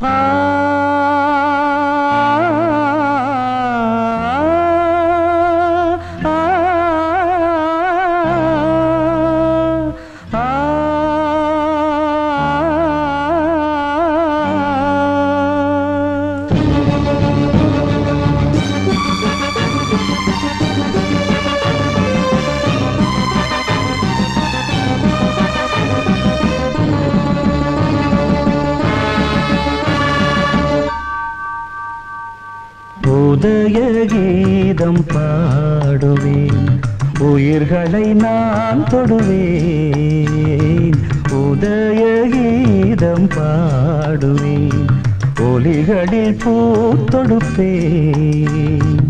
Bye. கீதம் பாடுவேன். உயிர்களை நான் தொடுவேன். உதய கீதம் பாடுவேன். ஒலிகளில் பூ தொடுப்பேன்.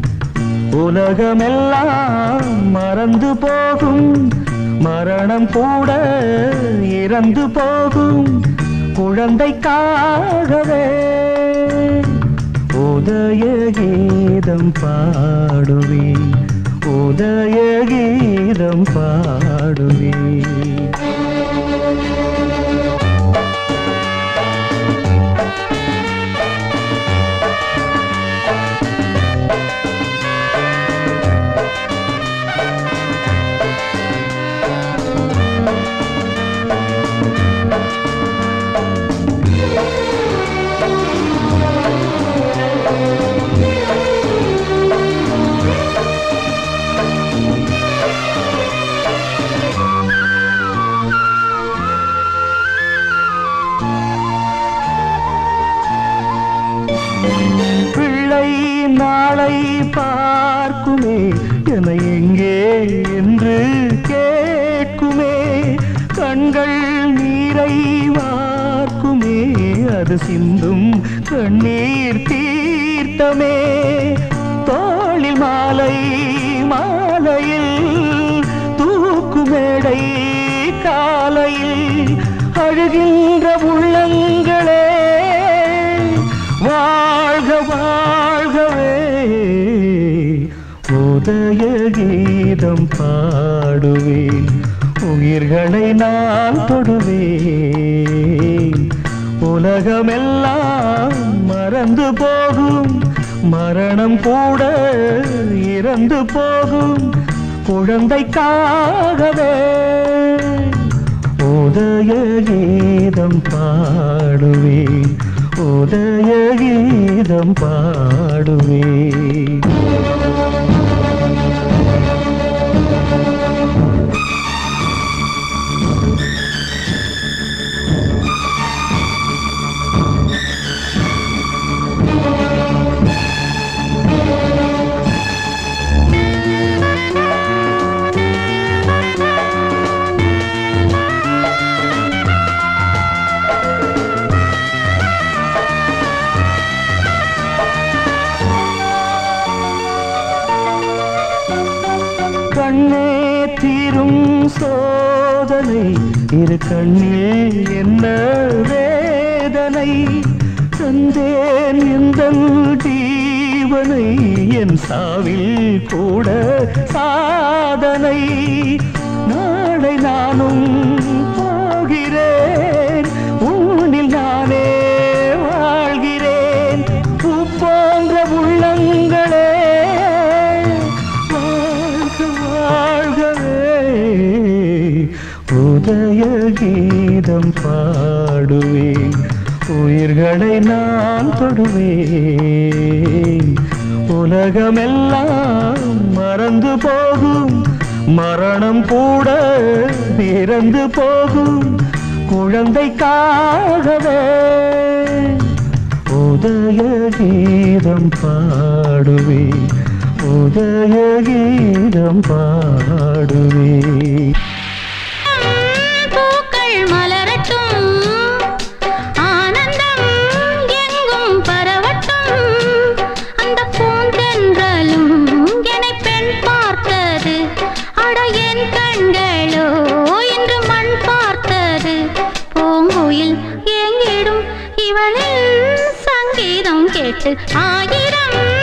உலகமெல்லாம் மறந்து போகும். மரணம் கூட இறந்து போகும். குழந்தைக்காகவே உதய கீதம் பாடுவேன். உதய கீதம் பாடுவேன். தோளில் மாலை மாலையில் தூக்குமேடை காலையில் அழுகின்ற உள்ளங்களே. வாழ்க வாழ்கவே உதய கீதம் பாடுவேன். உயிர்களை நான் தொடுவேன். உலகமெல்லாம் மறந்து போகும் மரணம் கூட இறந்து போகும் குழந்தைக்காகவே. உதய கீதம் பாடுவே உதய கீதம் பாடுவே இரு கண்ணே என்ன வேதனை? தந்தேன் இந்த ஜீவனை என் சாவில் கூட சாதனை. நாளை நானும் போகிறேன். உதய கீதம் பாடுவேன். உயிர்களை நான் தொடுவேன் உலகமெல்லாம் மறந்து போகும். மரணம் கூட இறந்து போகும். குழந்தைக்காகவே உதய கீதம் பாடுவேன். உதய கீதம் பாடுவேன். ஆயிரம்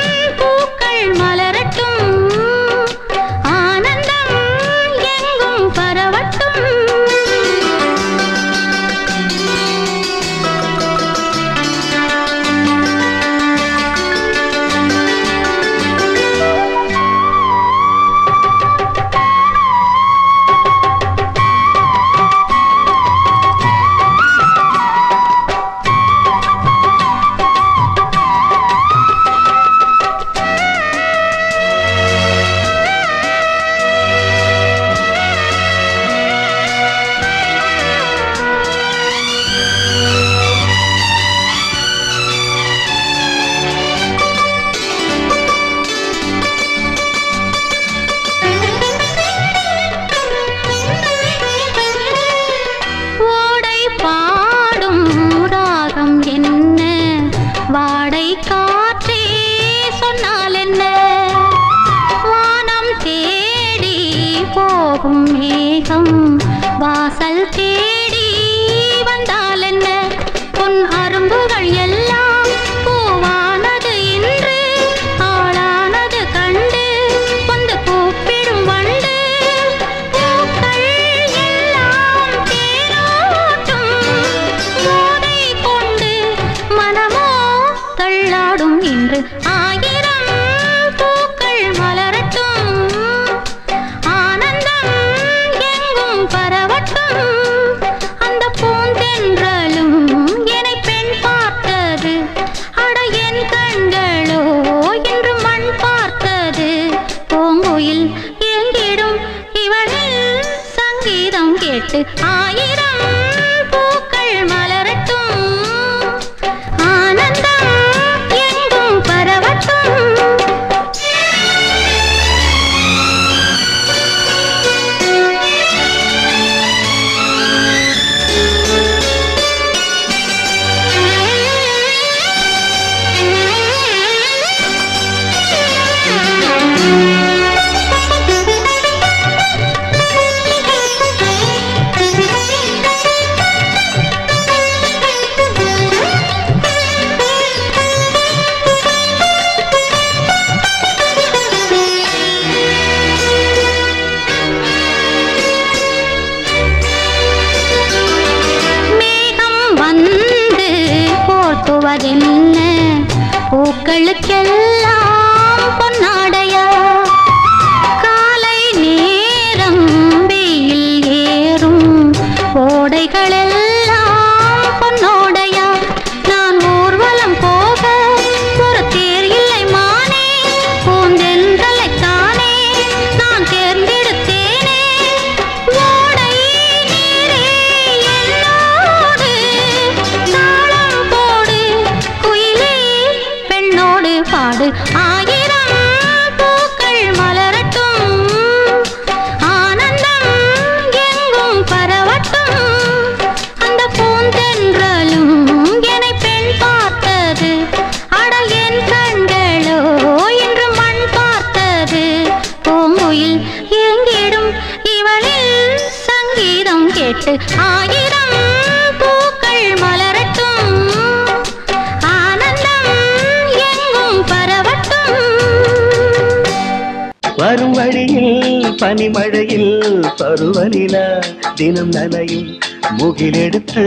தினம் நனையும் முகிலெடுத்து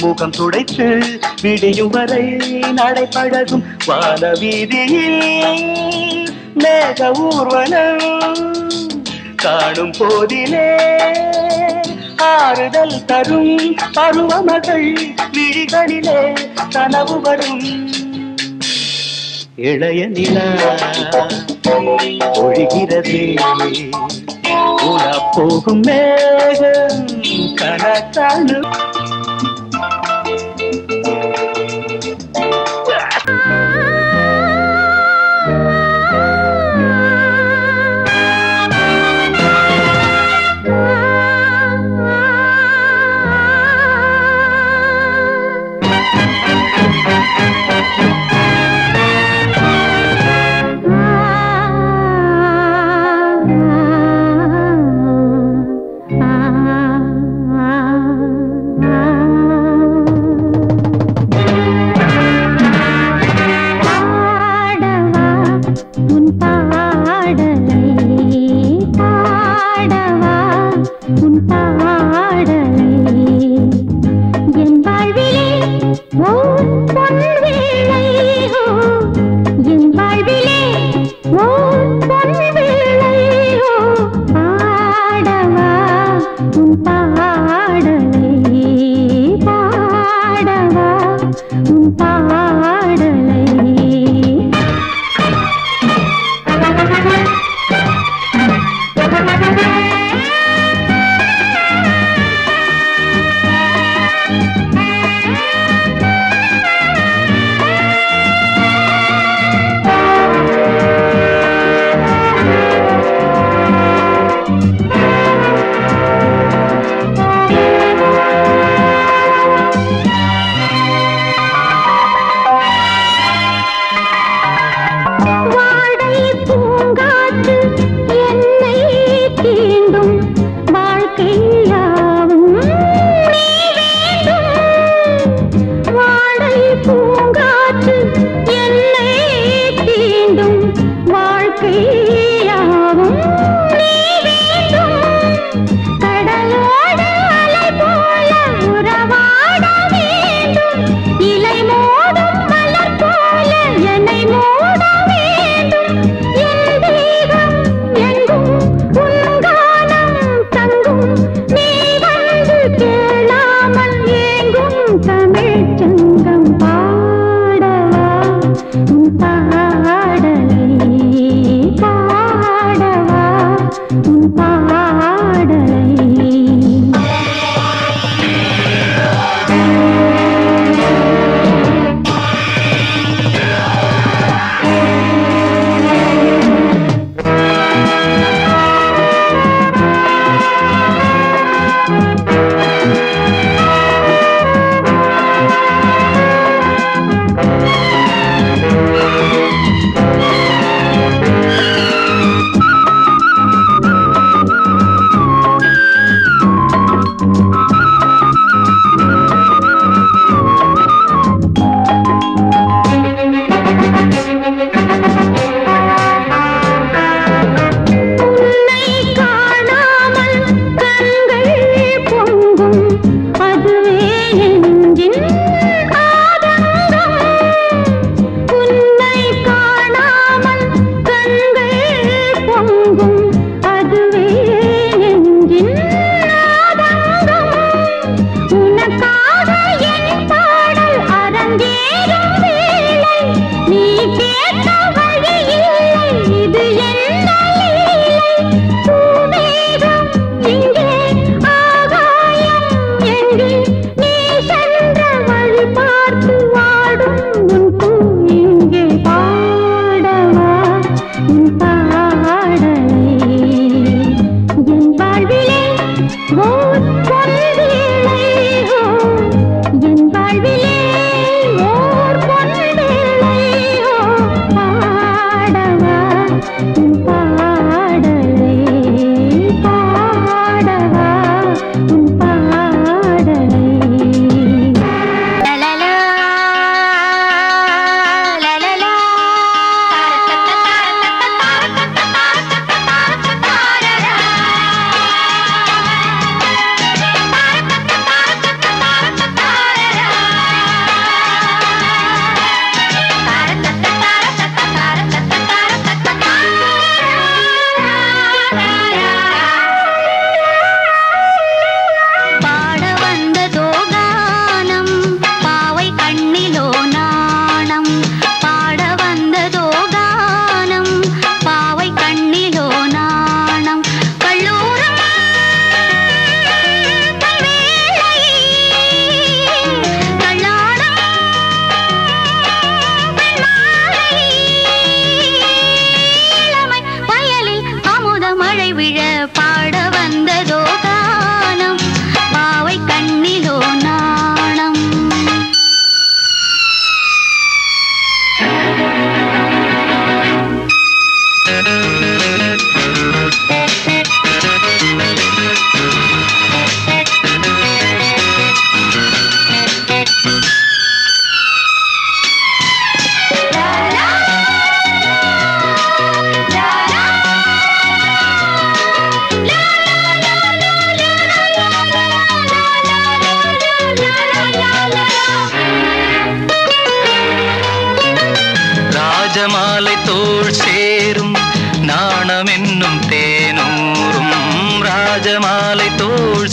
முகம் துடைத்து விடியும் வரை நடைபழகும் வான வீதியில் மேக ஊர்வலம் காணும் போதிலே ஆறுதல் தரும் பருவமகள் விழிகளிலே கனவு வரும். இளைய நிலா ஒழிகிறதே. உலா போகும் மேகம் கணக்கான ராஜமாலை தோள்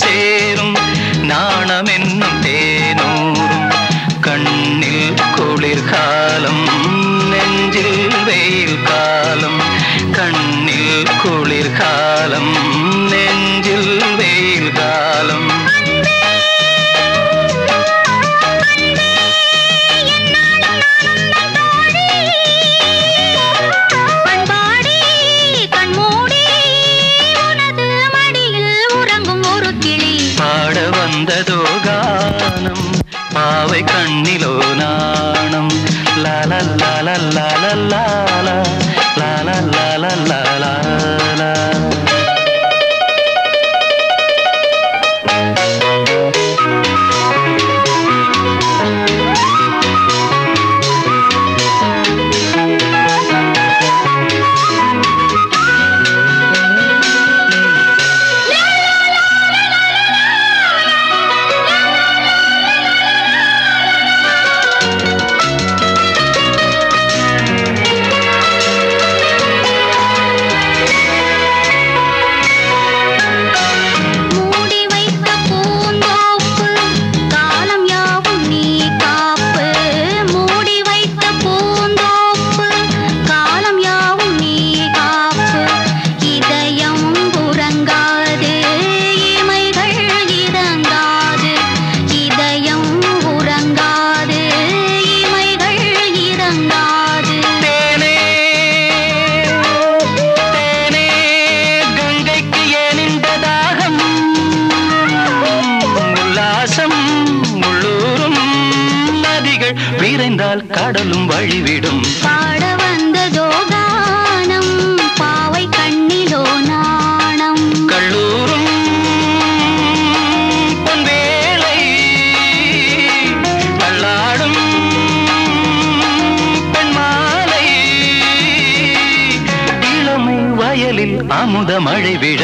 அமுத மழை விழ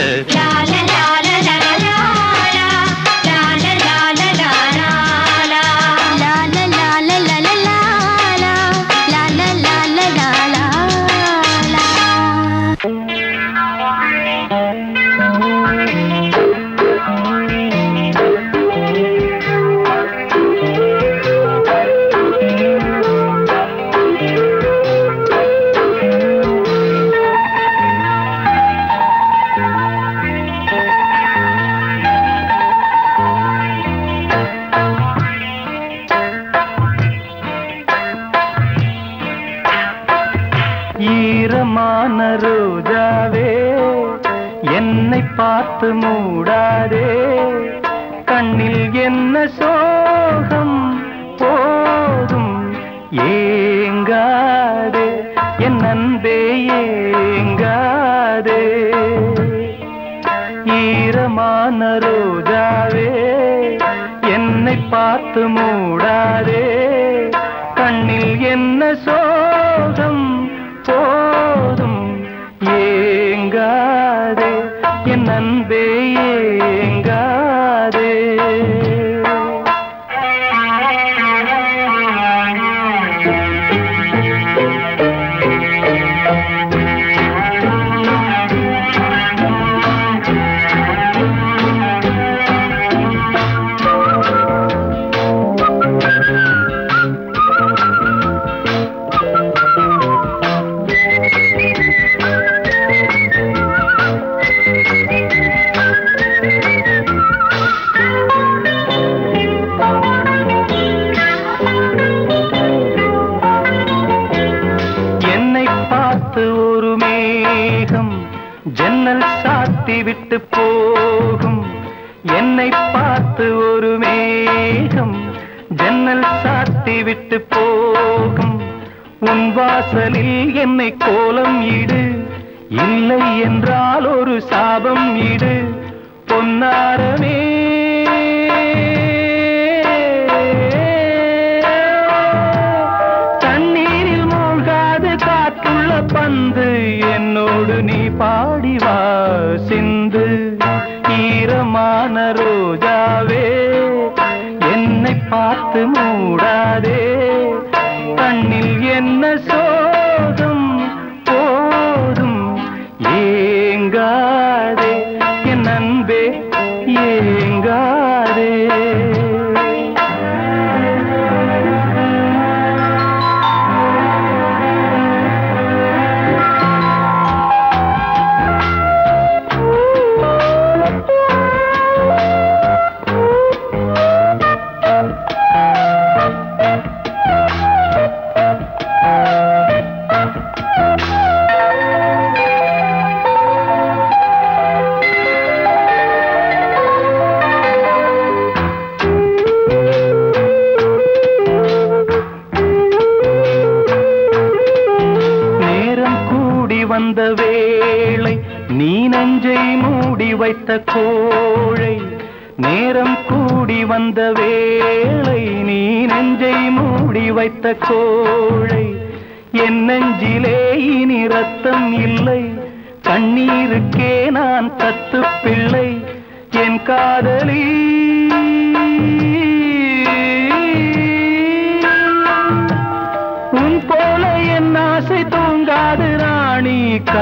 ஜன்னல் சாத்தி விட்டு போகும். என்னை பார்த்து ஒரு மேகம் ஜன்னல் சாத்தி விட்டு போகும். உன் வாசலில் என்னை கோலம் இடு. இல்லை என்றால் ஒரு சாபம் இடு. பொன்னாரமே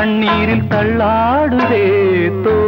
தண்ணீரில் தள்ளாடுதே தோ